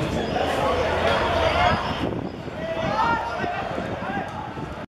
Thank you.